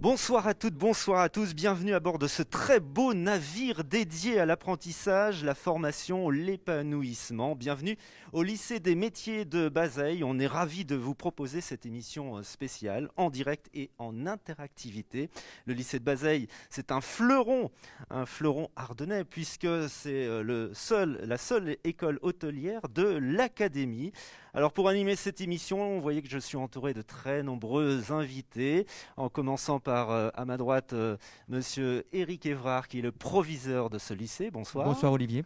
Bonsoir à toutes, bonsoir à tous, bienvenue à bord de ce très beau navire dédié à l'apprentissage, la formation, l'épanouissement. Bienvenue au lycée des métiers de Bazeille. On est ravis de vous proposer cette émission euh, spéciale en direct et en interactivité. Le lycée de Bazeille, c'est un fleuron, un fleuron ardennais puisque c'est euh, la seule école hôtelière de l'académie. Alors pour animer cette émission, vous voyez que je suis entouré de très nombreux invités, en commençant par euh, à ma droite euh, Monsieur Éric Évrard, qui est le proviseur de ce lycée. Bonsoir. Bonsoir Olivier.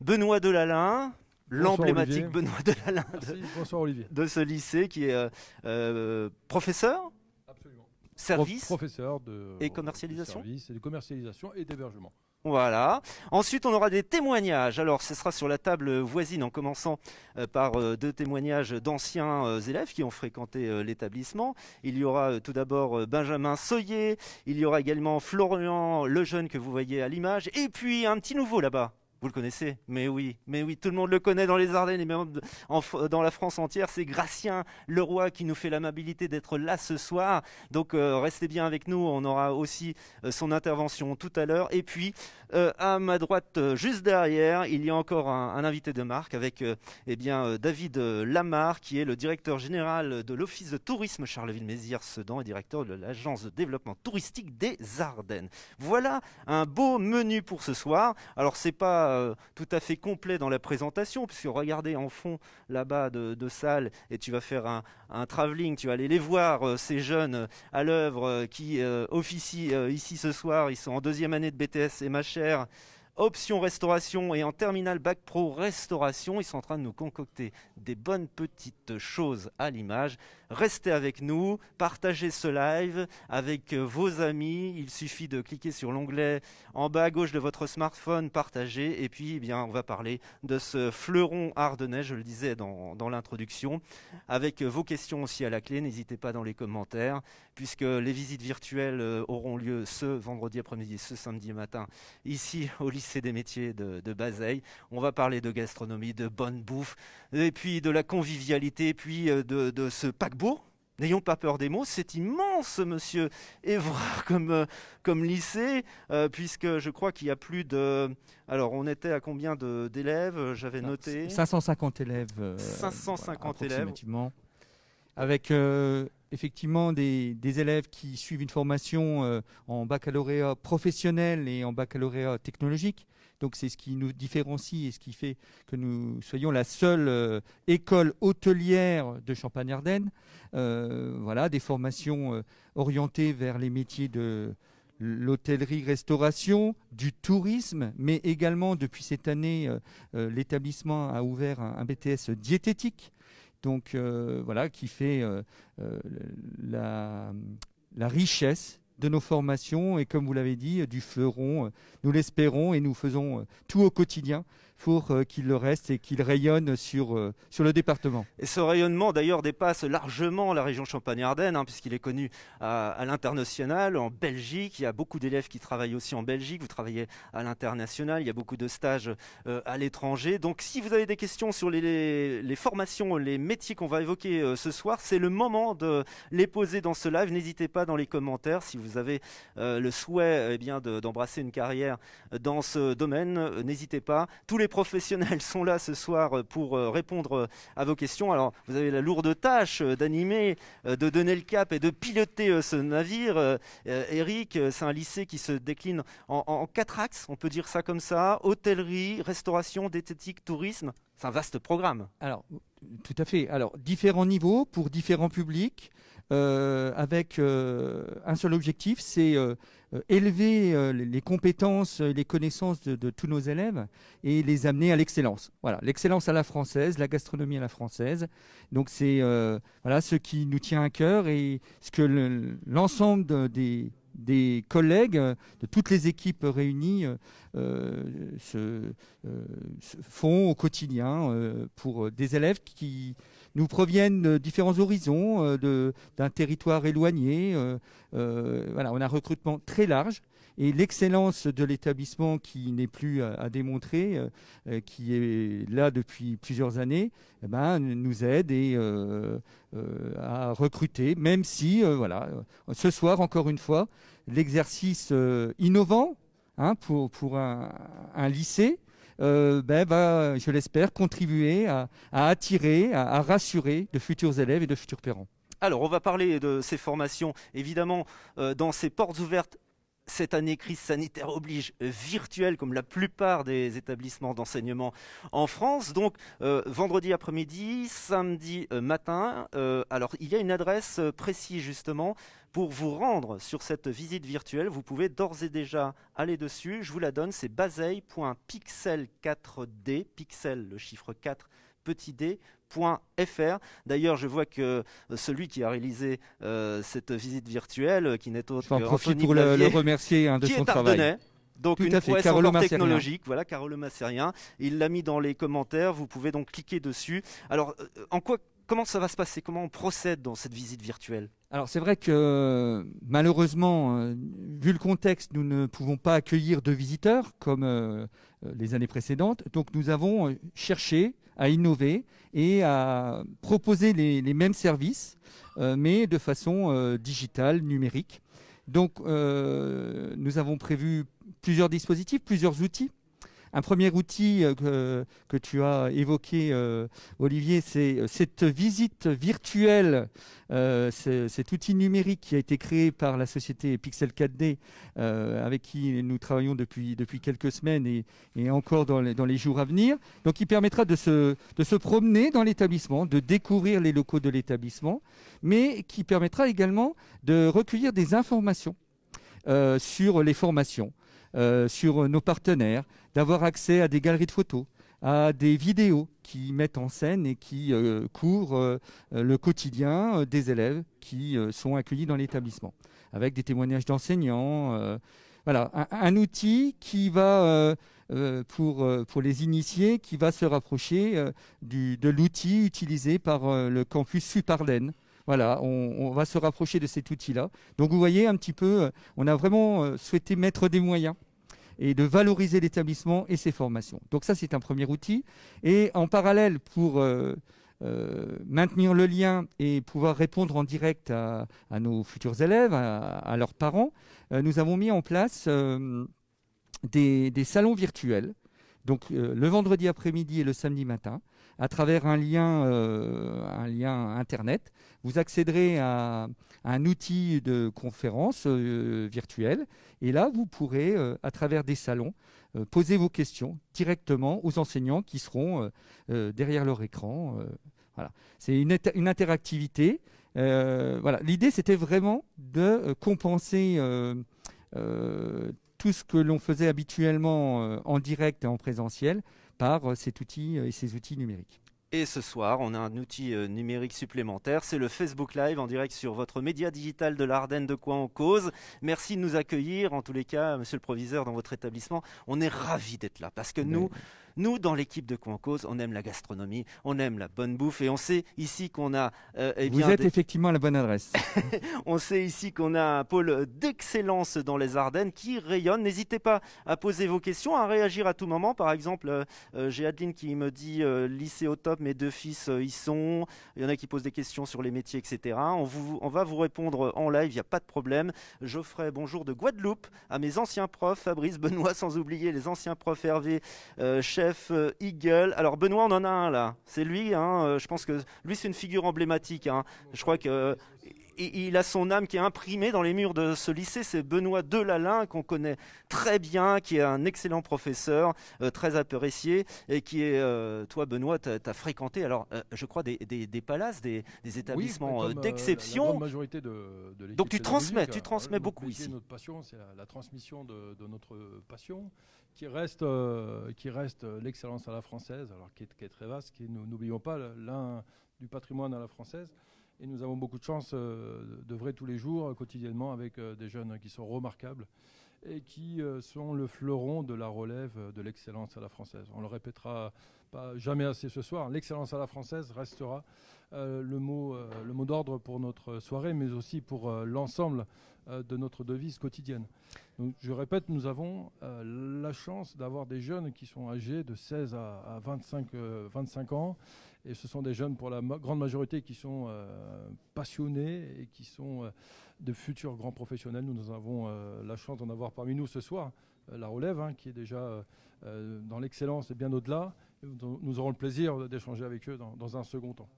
Benoît Delalin. L'emblématique. Benoît Delalin de, Merci, bonsoir Olivier. de ce lycée, qui est euh, euh, professeur, Absolument. service? professeur de Et commercialisation? de service et de commercialisation et d'hébergement. Voilà. Ensuite, on aura des témoignages. Alors, ce sera sur la table voisine, en commençant euh, par euh, deux témoignages d'anciens euh, élèves qui ont fréquenté l'établissement. Il y aura tout d'abord Benjamin Soyer. Il y aura également Florian Lejeune que vous voyez à l'image. Et puis, un petit nouveau là-bas. Vous le connaissez Mais oui, mais oui, tout le monde le connaît dans les Ardennes et même en dans la France entière. C'est Gracien Leroy qui nous fait l'amabilité d'être là ce soir. Donc euh, restez bien avec nous, on aura aussi euh, son intervention tout à l'heure. Et puis euh, à ma droite, juste derrière, il y a encore un, invité de marque avec eh bien, David Lamar, qui est le directeur général de l'Office de tourisme Charleville-Mézières-Sedan et directeur de l'Agence de développement touristique des Ardennes. Voilà un beau menu pour ce soir. Alors c'est pas euh, tout à fait complet dans la présentation, puisque regardez en fond là-bas de, salle et tu vas faire un, un travelling, tu vas aller les voir, euh, ces jeunes euh, à l'œuvre qui officient ici ce soir. Ils sont en deuxième année de BTS et ma chère. Option restauration et en terminal bac pro restauration, ils sont en train de nous concocter des bonnes petites choses à l'image. Restez avec nous, partagez ce live avec euh, vos amis. Il suffit de cliquer sur l'onglet en bas à gauche de votre smartphone, partager. Et puis, eh bien, on va parler de ce fleuron ardennais, je le disais dans, l'introduction, avec euh, vos questions aussi à la clé. N'hésitez pas dans les commentaires, puisque les visites virtuelles euh, auront lieu ce vendredi après-midi, ce samedi matin, ici au lycée des métiers de, de Bazeille. On va parler de gastronomie, de bonne bouffe, et puis de la convivialité, puis de, de ce N'ayons pas peur des mots, c'est immense, monsieur Évrard, comme, euh, comme lycée, euh, puisque je crois qu'il y a plus de... Alors, on était à combien d'élèves J'avais noté? 550 élèves. euh, 550 élèves. approximativement. Avec euh, effectivement des, des élèves qui suivent une formation euh, en baccalauréat professionnel et en baccalauréat technologique. Donc c'est ce qui nous différencie et ce qui fait que nous soyons la seule euh, école hôtelière de Champagne-Ardenne. Euh, voilà, des formations euh, orientées vers les métiers de l'hôtellerie-restauration, du tourisme, mais également depuis cette année, l'établissement a ouvert un, BTS diététique, donc voilà, qui fait la richesse de nos formations et comme vous l'avez dit, euh, du fleuron, euh, nous l'espérons et nous faisons euh, tout au quotidien pour euh, qu'il le reste et qu'il rayonne sur, euh, sur le département. Et ce rayonnement d'ailleurs dépasse largement la région Champagne-Ardenne, hein, puisqu'il est connu à, l'international, en Belgique. Il y a beaucoup d'élèves qui travaillent aussi en Belgique. Vous travaillez à l'international. Il y a beaucoup de stages euh, à l'étranger. Donc, si vous avez des questions sur les, les- formations, les métiers qu'on va évoquer ce soir, c'est le moment de les poser dans ce live. N'hésitez pas dans les commentaires si vous avez le souhait eh d'embrasser une carrière dans ce domaine. N'hésitez pas. Tous les professionnels sont là ce soir euh, pour euh, répondre euh, à vos questions. Alors, vous avez la lourde tâche d'animer, de donner le cap et de piloter ce navire. Eric, c'est un lycée qui se décline en, quatre axes, on peut dire ça comme ça hôtellerie, restauration, diététique, tourisme. C'est un vaste programme. Alors, tout à fait. Alors, différents niveaux pour différents publics, avec euh, un seul objectif, c'est euh, euh, élever euh, les compétences et les connaissances de, tous nos élèves et les amener à l'excellence. Voilà, l'excellence à la française, la gastronomie à la française. Donc, c'est euh, voilà ce qui nous tient à cœur et ce que le- l'ensemble de- des des collègues euh, de toutes les équipes réunies euh, euh, se, euh, font au quotidien euh, pour euh, des élèves qui nous proviennent de différents horizons, euh, d'un territoire éloigné. euh, euh, on a un recrutement très large Et l'excellence de l'établissement qui n'est plus à, démontrer, qui est là depuis plusieurs années, eh ben, nous aide à recruter, même si, voilà, ce soir, encore une fois, l'exercice innovant hein, pour, un lycée euh, ben, va, je l'espère, contribuer à, attirer, à, rassurer de futurs élèves et de futurs parents. Alors, on va parler de ces formations, évidemment, euh, dans ces portes ouvertes. Cette année, crise sanitaire oblige, euh, virtuelle comme la plupart des établissements d'enseignement en France. Donc, vendredi après-midi, samedi matin. alors, il y a une adresse précise justement pour vous rendre sur cette visite virtuelle. Vous pouvez d'ores et déjà aller dessus. Je vous la donne. C'est bazeille.pixel4d, pixel le chiffre 4, petit d. .fr. D'ailleurs, je vois que euh, celui qui a réalisé euh, cette visite virtuelle, qui n'est autre que profite pour le, Blavier, le remercier hein, de qui son est travail. Donc Tout une prouesse encore technologique, voilà Carolo Massérien. Il l'a mis dans les commentaires, vous pouvez donc cliquer dessus. Alors, euh, en quoi, comment ça va se passer? Comment on procède dans cette visite virtuelle? Alors c'est vrai que malheureusement, euh, vu le contexte, nous ne pouvons pas accueillir de visiteurs comme euh, euh, les années précédentes. Donc nous avons cherché à innover et à proposer les, mêmes services, mais de façon digitale, numérique. Donc nous avons prévu plusieurs dispositifs, plusieurs outils. Un premier outil euh, que, tu as évoqué, euh, Olivier, c'est euh, cette visite virtuelle cet outil numérique qui a été créé par la société Pixel 4D, euh, avec qui nous travaillons depuis, quelques semaines et, encore dans les, jours à venir. Donc, il permettra de se, promener dans l'établissement, de découvrir les locaux de l'établissement, mais qui permettra également de recueillir des informations sur les formations, sur nos partenaires, d'avoir accès à des galeries de photos à des vidéos qui mettent en scène et qui euh, couvrent euh, euh, le quotidien euh, des élèves qui euh, sont accueillis dans l'établissement, avec des témoignages d'enseignants. euh, voilà, un, outil qui va, euh, euh, pour, euh, pour les initiés, qui va se rapprocher euh, du, de l'outil utilisé par euh, le campus Suparden. Voilà, on, va se rapprocher de cet outil-là. Donc vous voyez un petit peu, euh, on a vraiment euh, souhaité mettre des moyens et de valoriser l'établissement et ses formations. Donc ça, c'est un premier outil. Et en parallèle, pour euh, maintenir le lien et pouvoir répondre en direct à, nos futurs élèves, à, leurs parents, nous avons mis en place des, salons virtuels. Donc le vendredi après-midi et le samedi matin, à travers un lien, euh, un lien internet, vous accéderez à, un outil de conférence euh, virtuelle et là, vous pourrez, euh, à travers des salons, poser vos questions directement aux enseignants qui seront derrière leur écran. voilà. C'est une, une interactivité. Voilà. L'idée, c'était vraiment de compenser tout ce que l'on faisait habituellement en direct et en présentiel par euh, cet outil euh, et ces outils numériques. Et ce soir, on a un outil euh, numérique supplémentaire, c'est le Facebook Live en direct sur votre média digital de l'Ardenne de quoi on cause. Merci de nous accueillir, en tous les cas, monsieur le proviseur, dans votre établissement. On est ravis d'être là, parce que nous, nous, dans l'équipe de quoi on cause, on aime la gastronomie, on aime la bonne bouffe, et on sait ici qu'on a, euh, eh Vous êtes des- effectivement à la bonne adresse. on sait ici qu'on a un pôle d'excellence dans les Ardennes qui rayonne. N'hésitez pas à poser vos questions, à réagir à tout moment. Par exemple, euh, j'ai Adeline qui me dit euh, lycée au top, mes deux fils euh, y sont. Il y en a qui posent des questions sur les métiers, etc. On, va vous répondre en live, il n'y a pas de problème. Geoffrey, bonjour de Guadeloupe, à mes anciens profs, Fabrice, Benoît, sans oublier les anciens profs Hervé, euh, chef euh, Eagle. Alors Benoît, on en a un là. C'est lui, hein, je pense que lui c'est une figure emblématique. hein. Je crois que il a son âme qui est imprimée dans les murs de ce lycée. C'est Benoît Delalin qu'on connaît très bien, qui est un excellent professeur, euh, très apprécié, et qui est, euh, toi Benoît, tu as, fréquenté, alors euh, je crois, des, des- des palaces, des, des établissements Oui, d'exception. majorité de, de Donc tu transmets, tu euh, transmets beaucoup métier, ici. Notre passion, c'est la, la transmission de, de notre passion, qui reste, qui reste l'excellence à la française, alors qui est, qui est très vaste, qui n'oublions pas l'un du patrimoine à la française. Et nous avons beaucoup de chance euh, d'œuvrer tous les jours, quotidiennement, avec euh, des jeunes qui sont remarquables et qui euh, sont le fleuron de la relève de l'excellence à la française. On le répétera pas jamais assez ce soir. L'excellence à la française restera le mot, mot d'ordre pour notre soirée, mais aussi pour l'ensemble de notre devise quotidienne. Donc, je répète, nous avons la chance d'avoir des jeunes qui sont âgés de 16 à, 25, 25 ans. Et ce sont des jeunes, pour la grande majorité, qui sont passionnés et qui sont de futurs grands professionnels. Nous avons la chance d'en avoir parmi nous ce soir. Euh, la relève, hein, qui est déjà euh, euh, dans l'excellence et bien au-delà. Nous aurons le plaisir d'échanger avec eux dans, un second temps.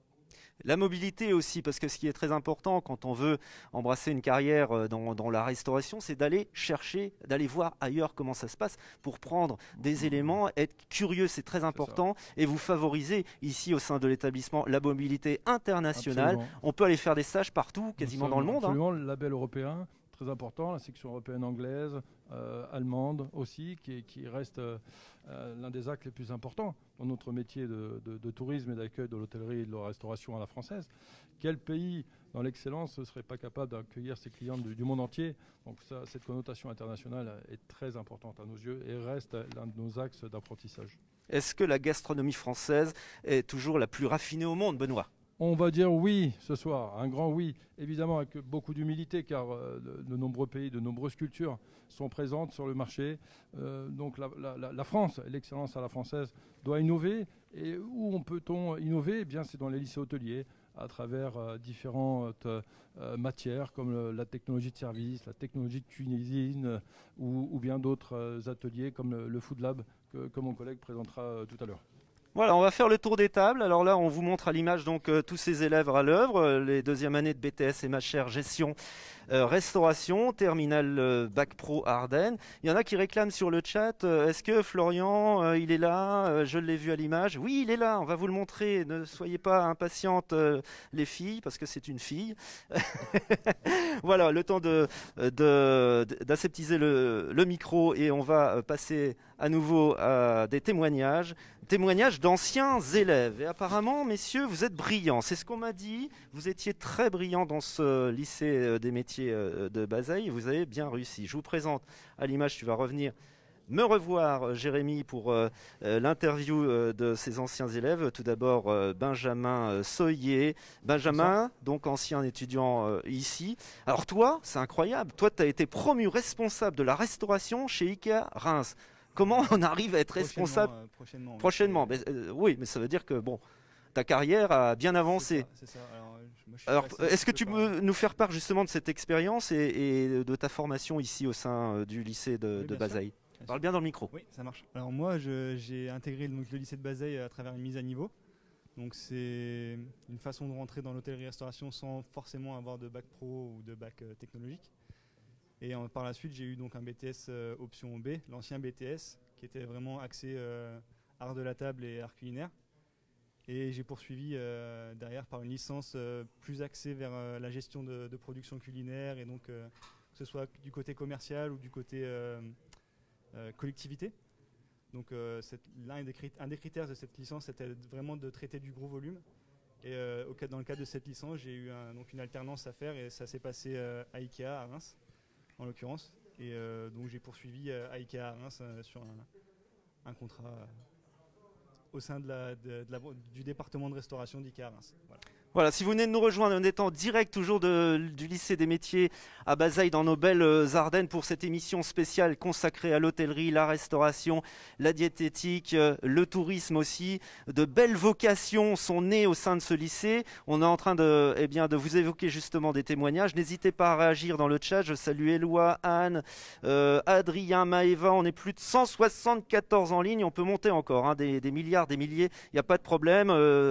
La mobilité aussi, parce que ce qui est très important quand on veut embrasser une carrière dans, la restauration, c'est d'aller chercher, d'aller voir ailleurs comment ça se passe pour prendre des éléments, être curieux, c'est très important, et vous favoriser ici au sein de l'établissement la mobilité internationale. On peut aller faire des stages partout, quasiment dans le monde. Hein. Absolument, le label européen, très important, la section européenne anglaise, euh, allemande aussi, qui, reste euh, euh, l'un des actes les plus importants dans notre métier de, tourisme et d'accueil de l'hôtellerie et de la restauration à la française. Quel pays dans l'excellence ne serait pas capable d'accueillir ses clients du, monde entier? Donc cette connotation internationale est très importante à nos yeux et reste l'un de nos axes d'apprentissage. Est-ce que la gastronomie française est toujours la plus raffinée au monde, Benoît? On va dire oui ce soir, un grand oui, évidemment avec beaucoup d'humilité, car euh, de, nombreux pays, de nombreuses cultures sont présentes sur le marché. Euh, donc la, France, l'excellence à la française, doit innover. Et où on peut-on innover? Eh bien, C'est dans les lycées hôteliers, à travers euh, différentes matières comme la technologie de service, la technologie de cuisine ou, bien d'autres ateliers comme le, Food Lab que mon collègue présentera tout à l'heure. Voilà, on va faire le tour des tables. Alors là, on vous montre à l'image donc euh, tous ces élèves à l'œuvre, euh, les deuxième années de BTS et ma chère gestion euh, restauration, terminal bac pro Ardennes. Il y en a qui réclament sur le chat. Est-ce que Florian, il est là Je l'ai vu à l'image? Oui, il est là. On va vous le montrer. Ne soyez pas impatientes, les filles, parce que c'est une fille. voilà, le temps de d'aseptiser le, le micro et on va passer à nouveau à des témoignages témoignages d'anciens élèves. Et apparemment, messieurs, vous êtes brillants. C'est ce qu'on m'a dit. Vous étiez très brillants dans ce lycée euh, des métiers euh, de Bazeille. Vous avez bien réussi. Je vous présente à l'image, tu vas revenir me revoir, euh, Jérémy, pour l'interview de ces anciens élèves. Tout d'abord, Benjamin Soyer. Benjamin, donc ancien étudiant ici. Alors toi, c'est incroyable. Toi, tu as été promu responsable de la restauration chez IKEA Reims. Comment on arrive à être responsable Prochainement. Euh, prochainement. Euh, oui, mais ça veut dire que bon, ta carrière a bien avancé. Alors, est-ce que tu peux nous faire part justement de cette expérience et, de ta formation ici au sein euh, du lycée de, Bazaï? Parle bien dans le micro. Oui, ça marche. Alors moi, j'ai intégré donc, le lycée de Bazaï à travers une mise à niveau. Donc c'est une façon de rentrer dans l'hôtellerie-restauration sans forcément avoir de bac pro ou de bac technologique. Et par la suite, j'ai eu donc un BTS euh, option B, l'ancien BTS, qui était vraiment axé euh, art de la table et art culinaire. Et j'ai poursuivi euh, derrière par une licence plus axée vers la gestion de, production culinaire et donc que ce soit du côté commercial ou du côté collectivité. Donc l'un des, critères de cette licence, c'était vraiment de traiter du gros volume. Et dans le cadre de cette licence, j'ai eu donc une alternance à faire et ça s'est passé à IKEA à Reims en l'occurrence. Et euh, donc j'ai poursuivi euh, à IKEA à Reims euh, sur un, contrat au sein de la, du département de restauration d'IKEA à Reims. Voilà, si vous venez de nous rejoindre, on est en direct toujours du lycée des métiers à Bazaille dans nos belles euh, Ardennes pour cette émission spéciale consacrée à l'hôtellerie, la restauration, la diététique, euh, le tourisme aussi. De belles vocations sont nées au sein de ce lycée. On est en train de, eh bien, de vous évoquer justement des témoignages. N'hésitez pas à réagir dans le chat. Je salue Éloi, Anne, euh, Adrien, Maëva. On est plus de 174 en ligne. On peut monter encore hein, des, milliards, des milliers. Il n'y a pas de problème.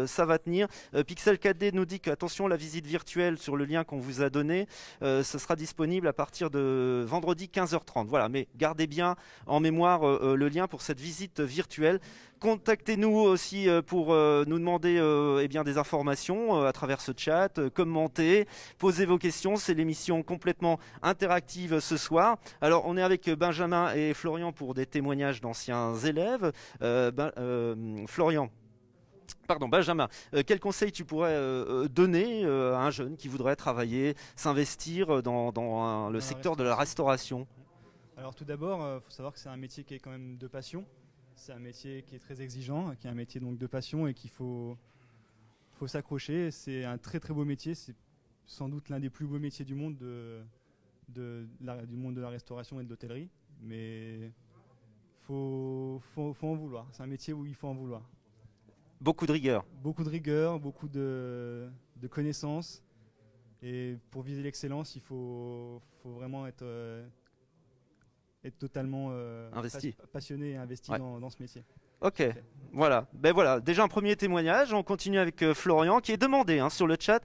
ça va tenir. Pixel 4D nous dit que, attention, la visite virtuelle sur le lien qu'on vous a donné, euh, ce sera disponible à partir de vendredi 15h30. Voilà, mais gardez bien en mémoire euh, euh, le lien pour cette visite virtuelle. Contactez-nous aussi pour nous demander eh bien, des informations à travers ce chat, commentez, posez vos questions. C'est l'émission complètement interactive ce soir. Alors, on est avec Benjamin et Florian pour des témoignages d'anciens élèves. Ben, Florian, Pardon, Benjamin, euh, quel conseil tu pourrais euh, euh, donner à un jeune qui voudrait travailler, s'investir dans, le secteur de la restauration Alors tout d'abord, il faut savoir que c'est un métier qui est quand même de passion. C'est un métier qui est très exigeant, qui est un métier donc de passion et qu'il faut, faut s'accrocher. C'est un très très beau métier. C'est sans doute l'un des plus beaux métiers du monde de, de la- du monde de la restauration et de l'hôtellerie, mais faut, faut, faut en vouloir. C'est un métier où il faut en vouloir. Beaucoup de rigueur. Beaucoup de rigueur, beaucoup de, de connaissances, et pour viser l'excellence, il faut, faut vraiment être, euh, être totalement euh, Investi. pas- passionné et investi Ouais. dans, dans ce métier. Ok, voilà. Ben voilà, déjà un premier témoignage. On continue avec euh, Florian qui est demandé hein, sur le chat.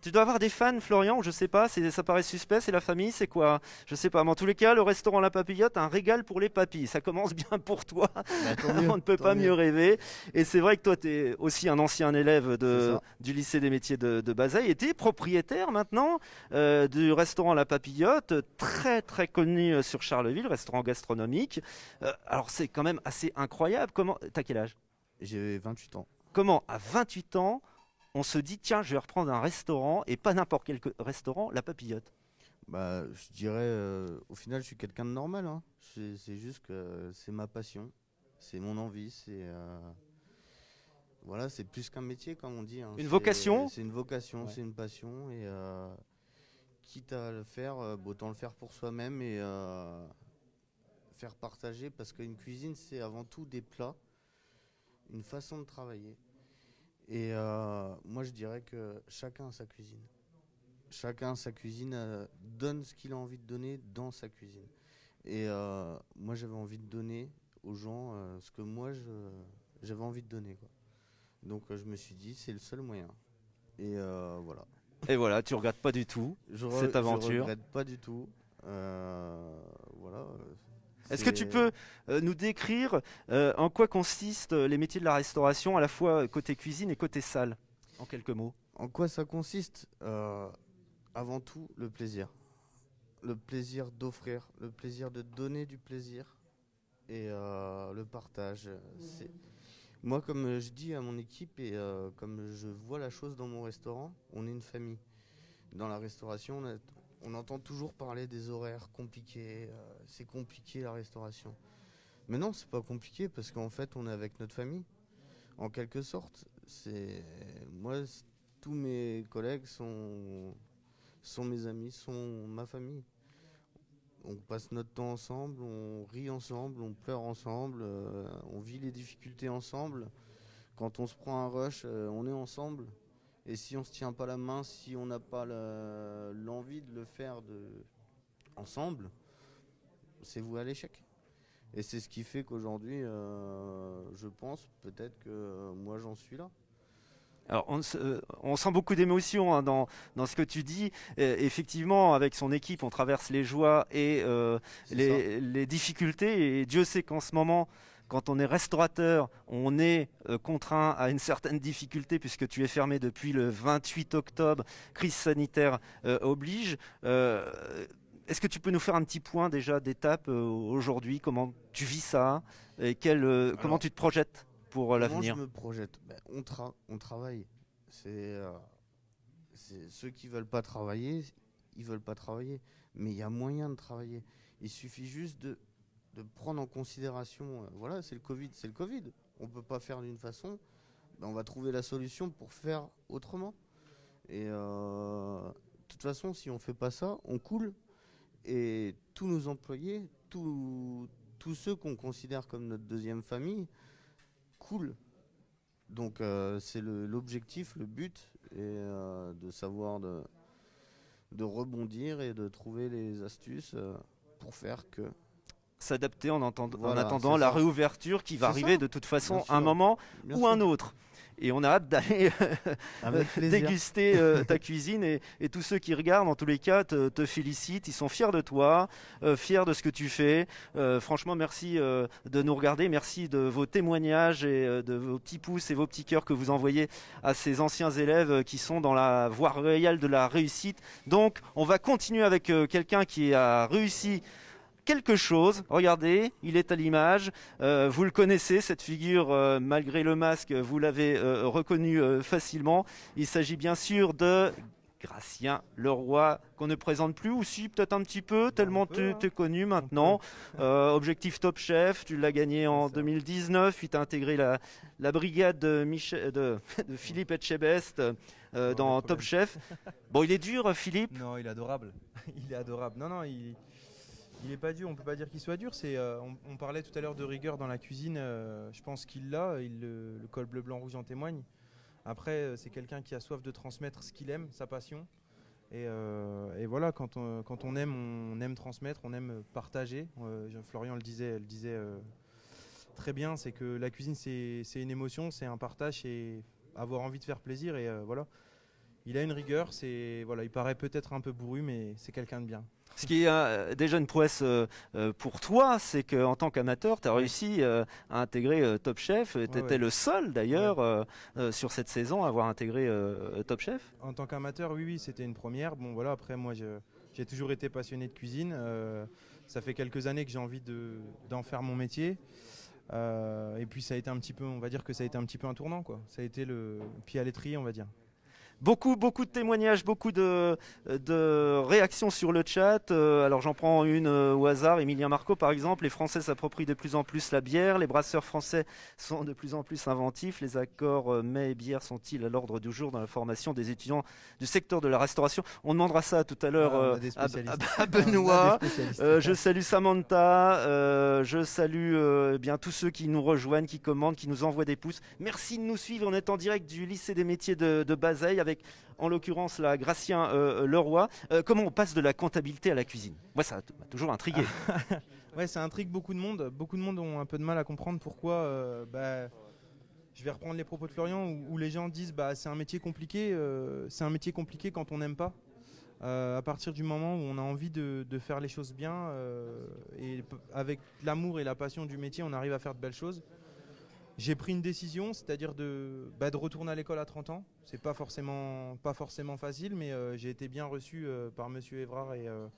Tu dois avoir des fans, Florian, je sais pas, ça paraît suspect, c'est la famille, c'est quoi? Je sais pas, mais en tous les cas, le restaurant La Papillote, un régal pour les papilles. Ça commence bien pour toi, on ne peut pas mieux rêver. Et c'est vrai que toi, tu es aussi un ancien élève de, du lycée des métiers de, de Bazeille et tu es propriétaire maintenant euh, du restaurant La Papillote, très très connu euh, sur Charleville, restaurant gastronomique. Euh, alors c'est quand même assez incroyable. Comment T'as quel âge? J'ai 28 ans. comment à 28 ans on se dit tiens je vais reprendre un restaurant et pas n'importe quel que- restaurant, la papillote. Bah, je dirais, euh, au final, je suis quelqu'un de normal. hein. C'est juste que c'est ma passion, c'est mon envie, c'est euh, voilà, c'est plus qu'un métier comme on dit. hein. Une vocation C'est une vocation, Ouais. c'est une passion et euh, quitte à le faire, bah, autant le faire pour soi-même et faire partager parce qu'une cuisine c'est avant tout des plats, une façon de travailler. Et euh, moi je dirais que chacun a sa cuisine chacun sa cuisine euh, donne ce qu'il a envie de donner dans sa cuisine. Et euh, moi, j'avais envie de donner aux gens ce que moi, j'avais envie de donner. Quoi. Donc, je me suis dit, c'est le seul moyen. Et voilà. Et voilà, tu regardes pas du tout. Je Cette aventure. Je regrette pas du tout. Voilà. Est-ce que tu peux euh, nous décrire euh, en quoi consistent euh, les métiers de la restauration à la fois côté cuisine et côté salle En quelques mots? En quoi ça consiste Euh, Avant tout, le plaisir? Le plaisir d'offrir, le plaisir de donner du plaisir et euh, le partage. C'est- Moi, comme je dis à mon équipe et euh, comme je vois la chose dans mon restaurant, on est une famille. Dans la restauration, on, a- on entend toujours parler des horaires compliqués. euh, c'est compliqué la restauration. Mais non, c'est pas compliqué parce qu'en fait, on est avec notre famille. En quelque sorte, c'est moi, tous mes collègues sont sont mes amis, sont ma famille. On passe notre temps ensemble, on rit ensemble, on pleure ensemble, euh, on vit les difficultés ensemble. Quand on se prend un rush, euh, on est ensemble. Et si on se tient pas la main, si on n'a pas le- l'envie de le faire de ensemble, c'est vous à l'échec. Et c'est ce qui fait qu'aujourd'hui, euh, je pense peut-être que euh, moi j'en suis là. Alors, on, euh, on sent beaucoup d'émotion hein, dans, dans ce que tu dis. Euh, effectivement, avec son équipe, on traverse les joies et euh, les, les difficultés. Et Dieu sait qu'en ce moment, quand on est restaurateur, on est euh, contraint à une certaine difficulté puisque tu es fermé depuis le 28 octobre. Crise sanitaire euh, oblige. Euh, Est-ce que tu peux nous faire un petit point déjà d'étape aujourd'hui? Comment tu vis ça? Et quel, comment tu te projettes pour euh, Comment l'avenir je me projette? Ben, on, tra- on travaille. C'est ceux qui veulent pas travailler, ils veulent pas travailler. Mais il y a moyen de travailler. Il suffit juste de, de prendre en considération. euh, voilà, c'est le Covid, c'est le Covid. On peut pas faire d'une façon. Ben, on va trouver la solution pour faire autrement. Et euh, de toute façon, si on fait pas ça, on coule. Et tous nos employés, tous ceux qu'on considère comme notre deuxième famille, cool. Donc euh, c'est l'objectif, le, but, de savoir de, rebondir et de trouver les astuces pour faire que s'adapter en, attendant la réouverture qui va arriver ça, de toute façon un moment Bien ou sûr, un autre. Et on a hâte d'aller plaisir. déguster euh, ta cuisine et, et tous ceux qui regardent en tous les cas te, te félicitent, ils sont fiers de toi, euh, fiers de ce que tu fais. Euh, franchement merci euh, de nous regarder, merci de vos témoignages et euh, de vos petits pouces et vos petits cœurs que vous envoyez à ces anciens élèves euh, qui sont dans la voie royale de la réussite. Donc on va continuer avec euh, quelqu'un qui a réussi quelque chose. Regardez, il est à l'image. Euh, vous le connaissez, cette figure, euh, malgré le masque, vous l'avez euh, reconnu euh, facilement. Il s'agit bien sûr de Gracien Leroy, qu'on ne présente plus, ou si, peut-être un petit peu, tellement tu hein. es connu maintenant. Euh, objectif Top Chef, tu l'as gagné en 2019, puis tu as intégré la, la brigade de, Michel, de, de Philippe Etchebest euh, dans Top. Chef. Bon, il est dur, Philippe. Non, il est adorable. il est adorable. Non, non, il, il est pas dur. On peut pas dire qu'il soit dur. C'est, euh, on, parlait tout à l'heure de rigueur dans la cuisine. euh, je pense qu'il l'a. Le, col bleu, blanc, rouge en témoigne. Après, euh, c'est quelqu'un qui a soif de transmettre ce qu'il aime, sa passion. Et, voilà, quand on, aime, on aime transmettre, on aime partager. Florian le disait, le disait très bien. C'est que la cuisine, c'est une émotion, c'est un partage, et avoir envie de faire plaisir. Et voilà. Il a une rigueur, c'est voilà, il paraît peut-être un peu bourru, mais c'est quelqu'un de bien. Ce qui est euh, déjà une prouesse euh, euh, pour toi, c'est qu'en tant qu'amateur, tu as réussi euh, à intégrer Top Chef. Tu étais ouais. le seul d'ailleurs sur cette saison à avoir intégré Top Chef. En tant qu'amateur, oui, oui, c'était une première. Bon, voilà, après, moi, j'ai toujours été passionné de cuisine. Ça fait quelques années que j'ai envie de- d'en faire mon métier. Et puis, ça a été un petit peu, on va dire que ça a été un petit peu un tournant, quoi. Ça a été le pied à l'étrier, on va dire. Beaucoup, beaucoup de témoignages, beaucoup de, de réactions sur le chat. Euh, alors j'en prends une euh, au hasard. Emilien Marco, par exemple. Les Français s'approprient de plus en plus la bière. Les brasseurs français sont de plus en plus inventifs. Les accords euh, mets et bière sont-ils à l'ordre du jour dans la formation des étudiants du secteur de la restauration? On demandera ça tout à l'heure Ah, euh, à, spécialistes. à- à Benoît. Euh, je salue Samantha, euh, je salue eh bien tous ceux qui nous rejoignent, qui commandent, qui nous envoient des pouces. Merci de nous suivre. On est en direct du lycée des métiers de, de Bazeille en l'occurrence, la Gracien euh, Leroy. Euh, comment on passe de la comptabilité à la cuisine? Moi, ça m'a toujours intrigué. Ouais, ça intrigue beaucoup de monde. Beaucoup de monde ont un peu de mal à comprendre pourquoi. euh, bah, je vais reprendre les propos de Florian où, les gens disent bah c'est un métier compliqué. euh, c'est un métier compliqué quand on n'aime pas. Euh, à partir du moment où on a envie de, faire les choses bien euh, et avec l'amour et la passion du métier, on arrive à faire de belles choses. J'ai pris une décision, c'est-à-dire de, bah, de retourner à l'école à 30 ans. C'est pas forcément, pas forcément facile, mais euh, j'ai été bien reçu euh, par Monsieur Évrard et, euh,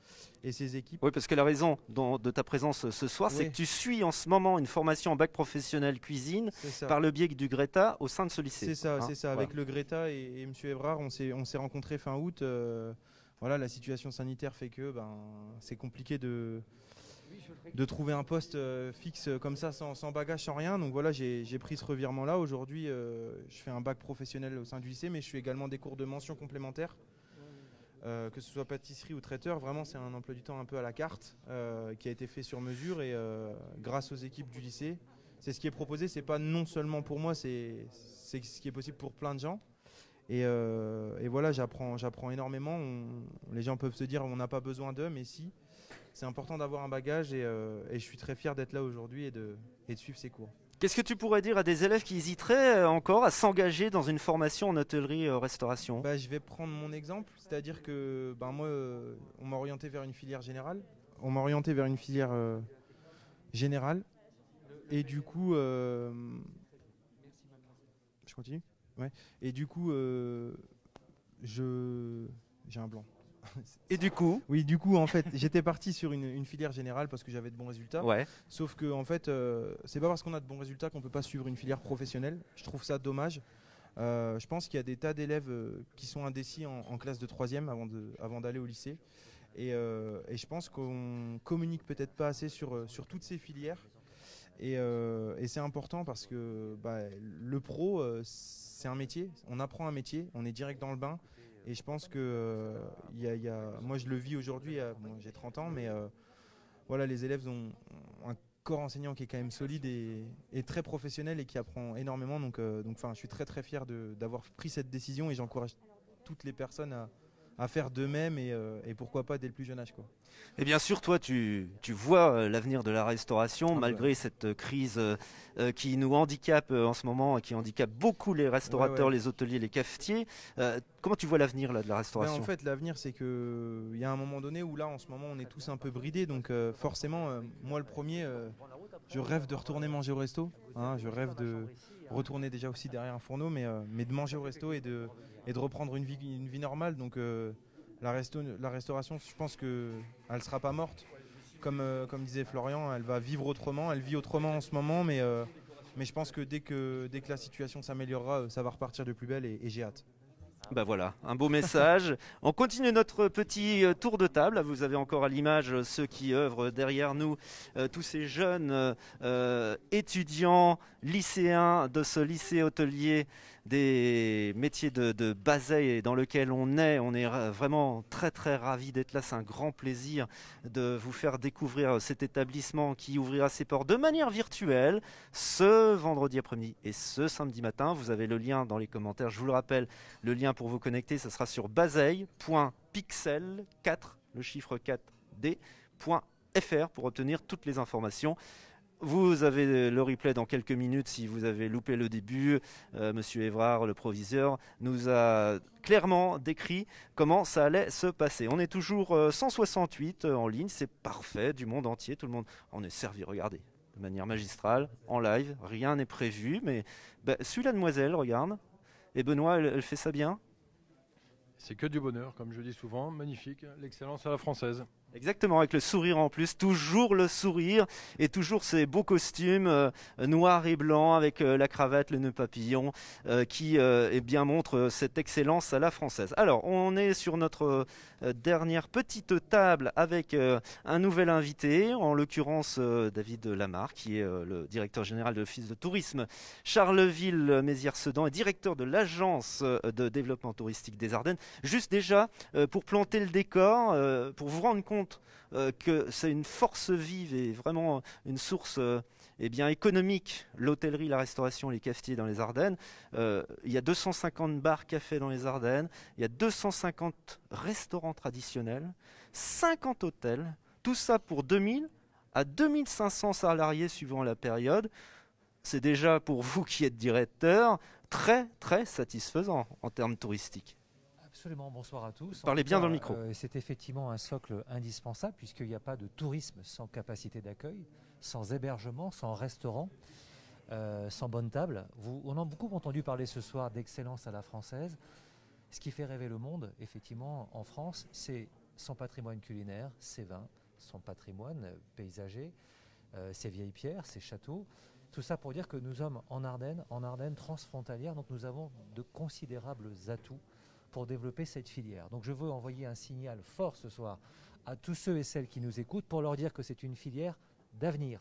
et ses équipes. Oui, parce que la raison dont- de ta présence ce soir, c'est que tu suis en ce moment une formation en bac professionnel cuisine par le biais du Greta au sein de ce lycée. C'est ça, Hein, c'est ça. Avec le Greta et, et Monsieur Evrard, on s'est, on s'est rencontrés fin août. voilà, la situation sanitaire fait que ben, c'est compliqué de, de trouver un poste euh, fixe comme ça, sans, sans bagage, sans rien. Donc voilà, j'ai, pris ce revirement-là. Aujourd'hui, euh, je fais un bac professionnel au sein du lycée, mais je fais également des cours de mention complémentaires. Euh, que ce soit pâtisserie ou traiteur, vraiment c'est un emploi du temps un peu à la carte euh, qui a été fait sur mesure et euh, grâce aux équipes du lycée, c'est ce qui est proposé. C'est pas non seulement pour moi, c'est ce qui est possible pour plein de gens. Et, euh, voilà, j'apprends, énormément. Les gens peuvent se dire on n'a pas besoin d'eux, mais si. C'est important d'avoir un bagage et, euh, et je suis très fier d'être là aujourd'hui et de, et de suivre ces cours. Qu'est-ce que tu pourrais dire à des élèves qui hésiteraient euh, encore à s'engager dans une formation en hôtellerie-restauration Bah, je vais prendre mon exemple, c'est-à-dire que ben, moi, euh, on m'a orienté vers une filière générale. On m'a orienté vers une filière euh, générale. Et du coup, euh, je continue? Ouais. Et du coup, euh, je j'ai un blanc. Et du coup Oui, du coup, en fait, j'étais parti sur une, une filière générale parce que j'avais de bons résultats. Ouais. Sauf que en fait, euh, c'est pas parce qu'on a de bons résultats qu'on peut pas suivre une filière professionnelle. Je trouve ça dommage. Euh, je pense qu'il y a des tas d'élèves euh, qui sont indécis en, en classe de troisième avant de, avant d'aller au lycée. Et, euh, et je pense qu'on communique peut-être pas assez sur, sur toutes ces filières. Et, euh, et c'est important parce que bah, le pro, euh, c'est un métier. On apprend un métier. On est direct dans le bain. Et je pense que euh, il y a- moi je le vis aujourd'hui. euh, j'ai 30 ans, mais euh, voilà, les élèves ont, un corps enseignant qui est quand même solide et, très professionnel et qui apprend énormément. Donc, euh, donc, je suis très très fier d'avoir pris cette décision et j'encourage toutes les personnes à, à faire d'eux-mêmes et, euh, et pourquoi pas dès le plus jeune âge. Quoi. Et bien sûr, toi, tu, tu vois euh, l'avenir de la restauration, Ah, malgré cette euh, crise qui nous handicape en ce moment, et qui handicape beaucoup les restaurateurs, Ouais, ouais. les hôteliers, les cafetiers. Comment tu vois l'avenir de la Ben, restauration? en fait, l'avenir, c'est que il y a un moment donné où là, en ce moment, on est tous un peu bridés. Donc, forcément, moi, le premier, je rêve de retourner manger au resto. hein, je rêve de retourner déjà aussi derrière un fourneau, mais, mais de manger au resto et de, et de reprendre une vie, une vie normale. Donc, euh, la, resto, la restauration, je pense que elle sera pas morte. Comme, euh, comme disait Florian, elle va vivre autrement. Elle vit autrement en ce moment, mais, euh, mais je pense que dès que, dès que la situation s'améliorera, ça va repartir de plus belle et, et j'ai hâte. Ben voilà, un beau message. On continue notre petit tour de table. Vous avez encore à l'image ceux qui œuvrent derrière nous, euh, tous ces jeunes euh, étudiants, lycéens de ce lycée hôtelier des métiers de, de dans lequel on est. On est vraiment très très ravis d'être là. C'est un grand plaisir de vous faire découvrir cet établissement qui ouvrira ses portes de manière virtuelle ce vendredi après-midi et ce samedi matin. Vous avez le lien dans les commentaires. Je vous le rappelle, le lien pour vous connecter, ce sera sur bazeille.pixel 4, le chiffre 4d.fr pour obtenir toutes les informations. Vous avez le replay dans quelques minutes si vous avez loupé le début. Euh, Monsieur Évrard, le proviseur, nous a clairement décrit comment ça allait se passer. On est toujours euh, 168 euh, en ligne, c'est parfait, du monde entier, tout le monde en est servi. Regardez, de manière magistrale, en live, rien n'est prévu, mais bah, suis la demoiselle, regarde. Et Benoît, elle fait ça bien? C'est que du bonheur, comme je dis souvent. Magnifique, l'excellence à la française. Exactement, avec le sourire en plus, toujours le sourire et toujours ces beaux costumes euh, noirs et blancs avec euh, la cravate, le nœud papillon euh, qui eh bien montre cette excellence à la française. Alors, on est sur notre dernière petite table avec un nouvel invité, en l'occurrence David Lamarck, qui est le directeur général de l'Office de tourisme Charleville-Mézières-Sedan et directeur de l'Agence de développement touristique des Ardennes. Juste déjà, pour planter le décor, pour vous rendre compte euh, que c'est une force vive et vraiment une source euh, eh bien, économique, l'hôtellerie, la restauration, les cafetiers dans les Ardennes. Euh, il y a 250 bars cafés dans les Ardennes, il y a 250 restaurants traditionnels, 50 hôtels, tout ça pour 2000 à 2500 salariés suivant la période. C'est déjà pour vous qui êtes directeur très très satisfaisant en termes touristiques. Absolument, bonsoir à tous. Parlez bien cas, dans le micro. euh, c'est effectivement un socle indispensable puisqu'il n'y a pas de tourisme sans capacité d'accueil, sans hébergement, sans restaurant, euh, sans bonne table. Vous, on a beaucoup entendu parler ce soir d'excellence à la française. Ce qui fait rêver le monde, effectivement, en France, c'est son patrimoine culinaire, ses vins, son patrimoine euh, paysager, euh, ses vieilles pierres, ses châteaux. Tout ça pour dire que nous sommes en Ardennes, en Ardennes transfrontalière, donc nous avons de considérables atouts pour développer cette filière. Donc je veux envoyer un signal fort ce soir à tous ceux et celles qui nous écoutent pour leur dire que c'est une filière d'avenir.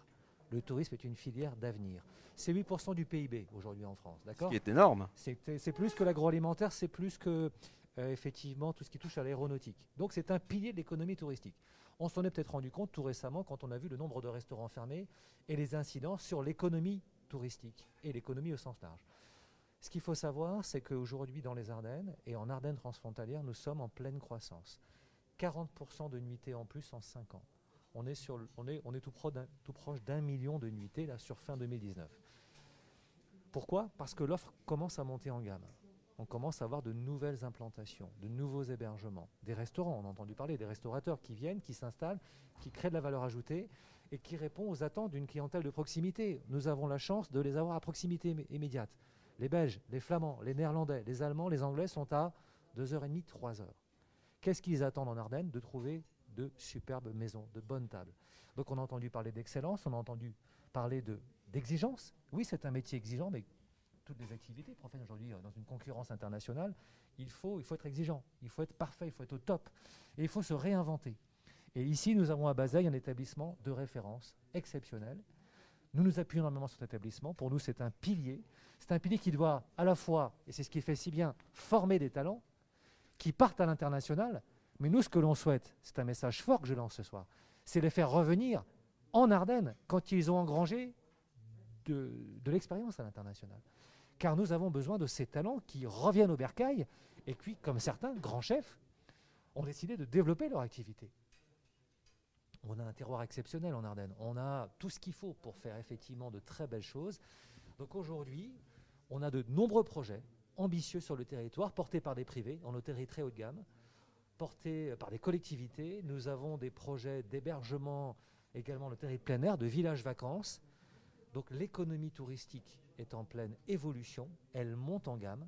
Le tourisme est une filière d'avenir. C'est 8% du PIB aujourd'hui en France, Ce d'accord qui est énorme. c'est plus que l'agroalimentaire, c'est plus que euh, effectivement tout ce qui touche à l'aéronautique. Donc c'est un pilier de l'économie touristique. On s'en est peut-être rendu compte tout récemment quand on a vu le nombre de restaurants fermés et les incidences sur l'économie touristique et l'économie au sens large. Ce qu'il faut savoir, c'est qu'aujourd'hui dans les Ardennes et en Ardennes transfrontalières, nous sommes en pleine croissance. 40% de nuitées en plus en 5 ans. On est, tout, proche d'un million de nuitées là, sur fin 2019. Pourquoi? Parce que l'offre commence à monter en gamme. On commence à avoir de nouvelles implantations, de nouveaux hébergements, des restaurants, on a entendu parler, des restaurateurs qui viennent, qui s'installent, qui créent de la valeur ajoutée et qui répondent aux attentes d'une clientèle de proximité. Nous avons la chance de les avoir à proximité immé- immédiate. Les Belges, les Flamands, les Néerlandais, les Allemands, les Anglais sont à 2h30, 3h. Qu'est-ce qu'ils attendent en Ardennes De trouver de superbes maisons, de bonnes tables? Donc on a entendu parler d'excellence, on a entendu parler de- d'exigence. Oui, c'est un métier exigeant, mais toutes les activités professionnelles aujourd'hui, euh, dans une concurrence internationale, il faut, il faut être exigeant, il faut être parfait, il faut être au top, et il faut se réinventer. Et ici, nous avons à Bazeille un établissement de référence exceptionnel. Nous nous appuyons énormément sur cet établissement. Pour nous, c'est un pilier. C'est un pilier qui doit à la fois, et c'est ce qui fait si bien, former des talents qui partent à l'international. Mais nous, ce que l'on souhaite, c'est un message fort que je lance ce soir, c'est les faire revenir en Ardennes quand ils ont engrangé de, l'expérience à l'international. Car nous avons besoin de ces talents qui reviennent au bercail et qui, comme certains grands chefs, ont décidé de développer leur activité. On a un terroir exceptionnel en Ardennes. On a tout ce qu'il faut pour faire effectivement de très belles choses. Donc aujourd'hui, on a de nombreux projets ambitieux sur le territoire, portés par des privés, en hôtellerie très haut de gamme, portés par des collectivités. Nous avons des projets d'hébergement également en hôtellerie de plein air, de villages vacances. Donc l'économie touristique est en pleine évolution, elle monte en gamme.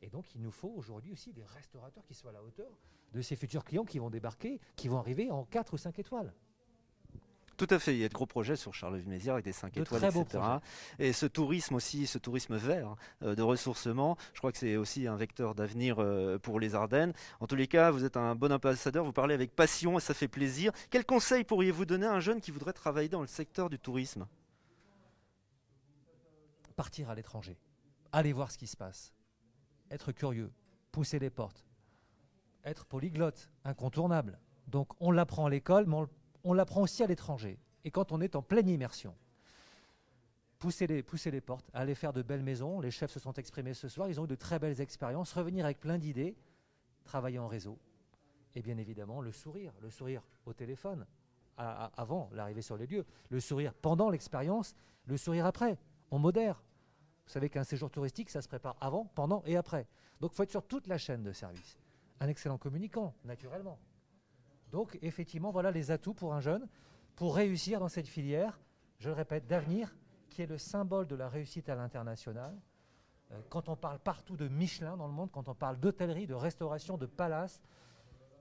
Et donc il nous faut aujourd'hui aussi des restaurateurs qui soient à la hauteur de ces futurs clients qui vont débarquer, qui vont arriver en 4 ou 5 étoiles. Tout à fait, il y a de gros projets sur Charleville-Mézières avec des 5 De étoiles, etc. Et ce tourisme aussi, ce tourisme vert euh, de ressourcement, je crois que c'est aussi un vecteur d'avenir euh, pour les Ardennes. En tous les cas, vous êtes un bon ambassadeur, vous parlez avec passion et ça fait plaisir. Quel conseil pourriez-vous donner à un jeune qui voudrait travailler dans le secteur du tourisme? Partir à l'étranger, aller voir ce qui se passe, être curieux, pousser les portes, être polyglotte, incontournable. Donc on l'apprend à l'école, mais on, on l'apprend aussi à l'étranger. Et quand on est en pleine immersion, pousser les, portes, aller faire de belles maisons. Les chefs se sont exprimés ce soir, ils ont eu de très belles expériences, revenir avec plein d'idées, travailler en réseau. Et bien évidemment, le sourire, le sourire au téléphone, avant l'arrivée sur les lieux, le sourire pendant l'expérience, le sourire après. On modère. Vous savez qu'un séjour touristique, ça se prépare avant, pendant et après. Donc il faut être sur toute la chaîne de service. Un excellent communicant, naturellement. Donc effectivement, voilà les atouts pour un jeune pour réussir dans cette filière, je le répète, d'avenir, qui est le symbole de la réussite à l'international. Euh, Quand on parle partout de Michelin dans le monde, quand on parle d'hôtellerie, de restauration, de palace,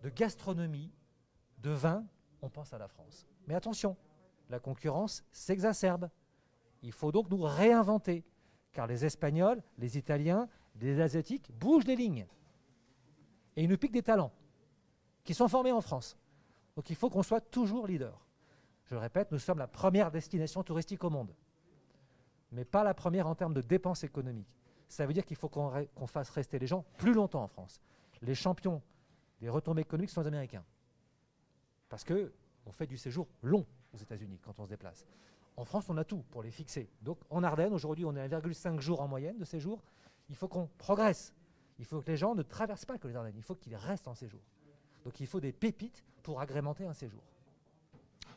de gastronomie, de vin, on pense à la France. Mais attention, la concurrence s'exacerbe. Il faut donc nous réinventer, car les Espagnols, les Italiens, les Asiatiques bougent les lignes. Et ils nous piquent des talents qui sont formés en France. Donc il faut qu'on soit toujours leader. Je le répète, nous sommes la première destination touristique au monde, mais pas la première en termes de dépenses économiques. Ça veut dire qu'il faut qu'on qu'on fasse rester les gens plus longtemps en France. Les champions des retombées économiques sont les Américains. Parce que on fait du séjour long aux États-Unis quand on se déplace. En France, on a tout pour les fixer. Donc en Ardennes, aujourd'hui, on est à 1,5 jours en moyenne de séjour. Il faut qu'on progresse. Il faut que les gens ne traversent pas que les Ardennes. Il faut qu'ils restent en séjour. Donc il faut des pépites pour agrémenter un séjour.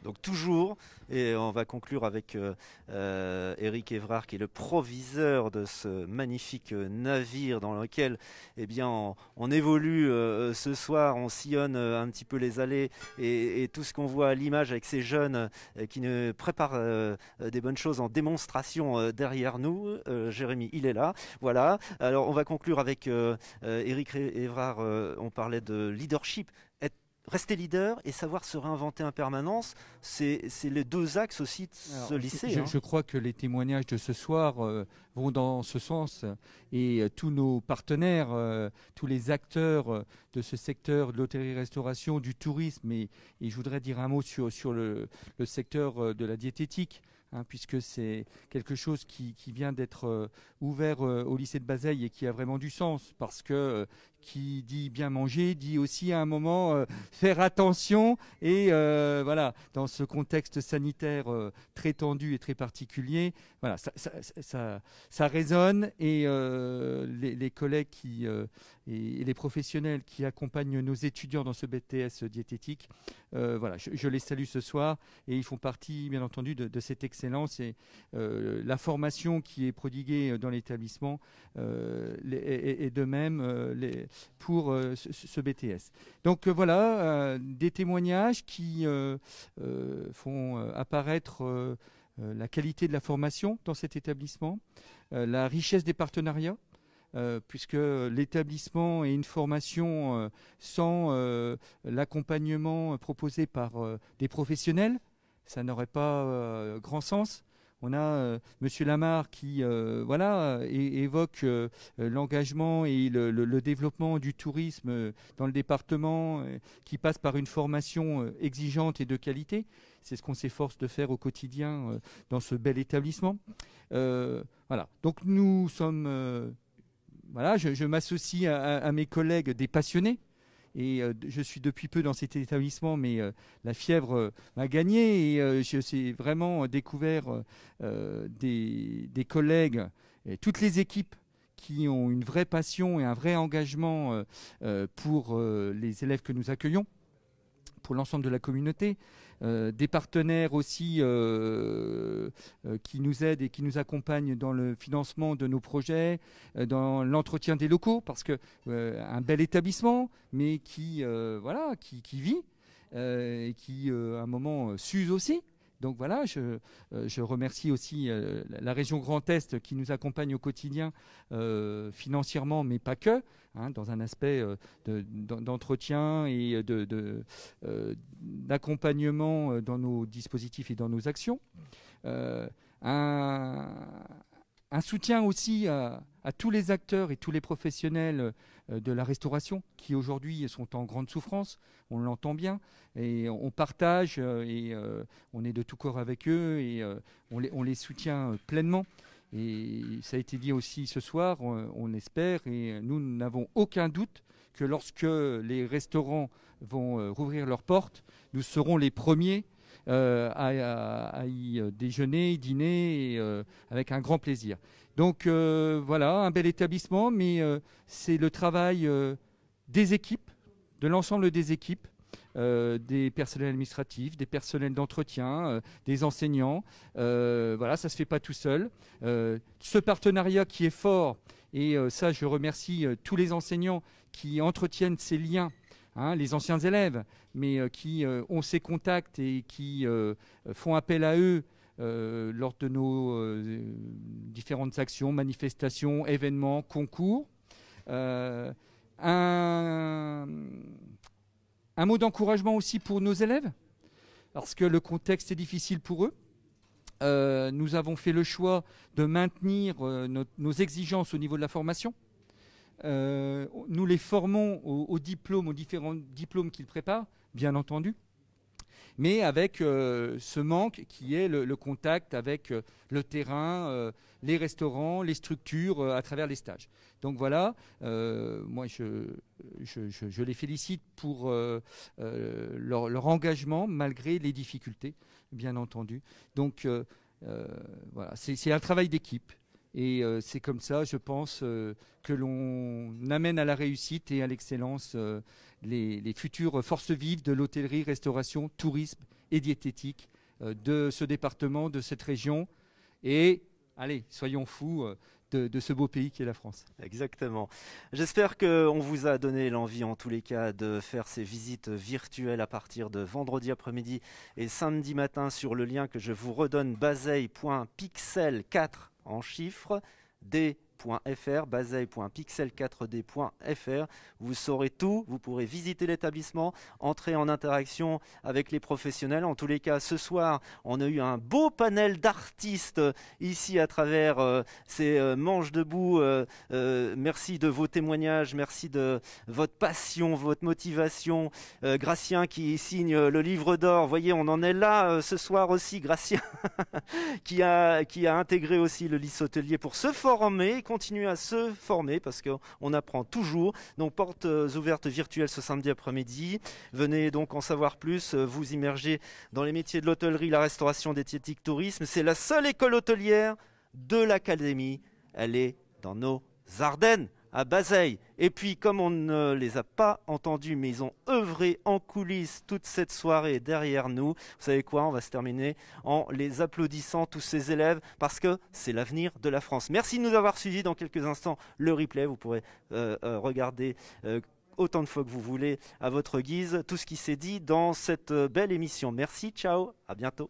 Donc toujours, et on va conclure avec euh, euh, Eric Évrard, qui est le proviseur de ce magnifique euh, navire dans lequel eh bien, on, évolue euh, ce soir, on sillonne euh, un petit peu les allées et, tout ce qu'on voit à l'image avec ces jeunes euh, qui ne préparent euh, euh, des bonnes choses en démonstration euh, derrière nous. Euh, Jérémy, il est là. Voilà. Alors on va conclure avec euh, euh, Eric Évrard, euh, on parlait de leadership. Rester leader et savoir se réinventer en permanence, c'est les deux axes aussi de Alors, ce lycée. Je, hein. je crois que les témoignages de ce soir euh, vont dans ce sens et euh, tous nos partenaires, euh, tous les acteurs de ce secteur de l'hôtellerie-restauration, du tourisme et, et je voudrais dire un mot sur, sur le, le secteur de la diététique. hein, puisque c'est quelque chose qui, qui vient d'être euh, ouvert euh, au lycée de Bazeille et qui a vraiment du sens, parce que euh, qui dit bien manger dit aussi à un moment euh, faire attention et euh, voilà dans ce contexte sanitaire euh, très tendu et très particulier voilà ça, ça, résonne et les, collègues qui et, et les professionnels qui accompagnent nos étudiants dans ce BTS diététique voilà je, les salue ce soir et ils font partie bien entendu de, cette excellence et la formation qui est prodiguée dans l'établissement les- et, et de même les, pour euh, ce, BTS. Donc euh, voilà, euh, des témoignages qui font apparaître la qualité de la formation dans cet établissement, la richesse des partenariats. puisque l'établissement et une formation sans l'accompagnement proposé par des professionnels, ça n'aurait pas grand sens. On a euh, Monsieur Lamar qui euh, voilà évoque euh, l'engagement et le, développement du tourisme dans le département qui passe par une formation exigeante et de qualité. C'est ce qu'on s'efforce de faire au quotidien dans ce bel établissement. Voilà. Donc nous sommes voilà, je, m'associe à mes collègues des passionnés. Et euh, je suis depuis peu dans cet établissement, mais euh, la fièvre euh, m'a gagné et suis vraiment découvert des, des collègues et toutes les équipes qui ont une vraie passion et un vrai engagement pour les élèves que nous accueillons, pour l'ensemble de la communauté, euh, des partenaires aussi euh, euh, qui nous aident et qui nous accompagnent dans le financement de nos projets, dans l'entretien des locaux, parce que un bel établissement, mais qui voilà, qui, vit et qui à un moment s'use aussi. Donc voilà, je, euh, je remercie aussi euh, la- région Grand Est qui nous accompagne au quotidien euh, financièrement, mais pas que, hein, dans un aspect de- d'en- d'entretien et de- de, d'accompagnement euh, dans nos dispositifs et dans nos actions. Un, un soutien aussi à, tous les acteurs et tous les professionnels euh, de la restauration qui aujourd'hui sont en grande souffrance, on l'entend bien, et on partage euh, et euh, on est de tout corps avec eux et on, les, on les soutient pleinement. Et ça a été dit aussi ce soir, on, espère, et nous n'avons aucun doute que lorsque les restaurants vont rouvrir leurs portes, nous serons les premiers euh, à, y euh, déjeuner, dîner, euh, avec un grand plaisir. Donc voilà, un bel établissement, mais c'est le travail des équipes, de l'ensemble des équipes, des personnels administratifs, des personnels d'entretien, des enseignants. Voilà, ça se fait pas tout seul. Ce partenariat qui est fort, et ça, je remercie tous les enseignants qui entretiennent ces liens. Hein, les anciens élèves, mais euh, qui euh, ont ces contacts et qui euh, font appel à eux lors de nos différentes actions, manifestations, événements, concours. Un, mot d'encouragement aussi pour nos élèves, parce que le contexte est difficile pour eux. Nous avons fait le choix de maintenir nos exigences au niveau de la formation. Euh, nous les formons aux, diplômes, aux différents diplômes qu'ils préparent, bien entendu, mais avec euh, ce manque qui est le, contact avec euh, le terrain, les restaurants, les structures à travers les stages. Donc voilà, moi je, les félicite pour leur, leur engagement malgré les difficultés, bien entendu. Donc voilà, c'est un travail d'équipe. Et euh, c'est comme ça, je pense, euh, que l'on amène à la réussite et à l'excellence euh, les, futures forces vives de l'hôtellerie, restauration, tourisme et diététique de ce département, de cette région. Et, allez, soyons fous de, ce beau pays qui est la France. Exactement. J'espère qu'on vous a donné l'envie, en tous les cas, de faire ces visites virtuelles à partir de vendredi après-midi et samedi matin sur le lien que je vous redonne, bazeille.pixel4 en chiffres, d.fr, bazeille.pixel4d.fr. Vous saurez tout, vous pourrez visiter l'établissement, entrer en interaction avec les professionnels. En tous les cas, ce soir, on a eu un beau panel d'artistes ici à travers euh, ces euh, manches debout. euh, euh, merci de vos témoignages, merci de votre passion, votre motivation. Euh, Gracien qui signe euh, le livre d'or, voyez, on en est là euh, ce soir aussi, Gracien, qui, a, qui a intégré aussi le lycée hôtelier pour se former, continuer à se former, parce qu'on apprend toujours. Donc, portes euh, ouvertes virtuelles ce samedi après-midi. Venez donc en savoir plus, euh, vous immerger dans les métiers de l'hôtellerie, la restauration, diététique, tourisme. C'est la seule école hôtelière de l'académie. Elle est dans nos Ardennes, à Bazeille. Et puis, comme on ne les a pas entendus, mais ils ont œuvré en coulisses toute cette soirée derrière nous, vous savez quoi, on va se terminer en les applaudissant, tous ces élèves, parce que c'est l'avenir de la France. Merci de nous avoir suivis. Dans quelques instants, le replay, vous pourrez euh, euh, regarder. euh, autant de fois que vous voulez à votre guise tout ce qui s'est dit dans cette belle émission. Merci, ciao, à bientôt.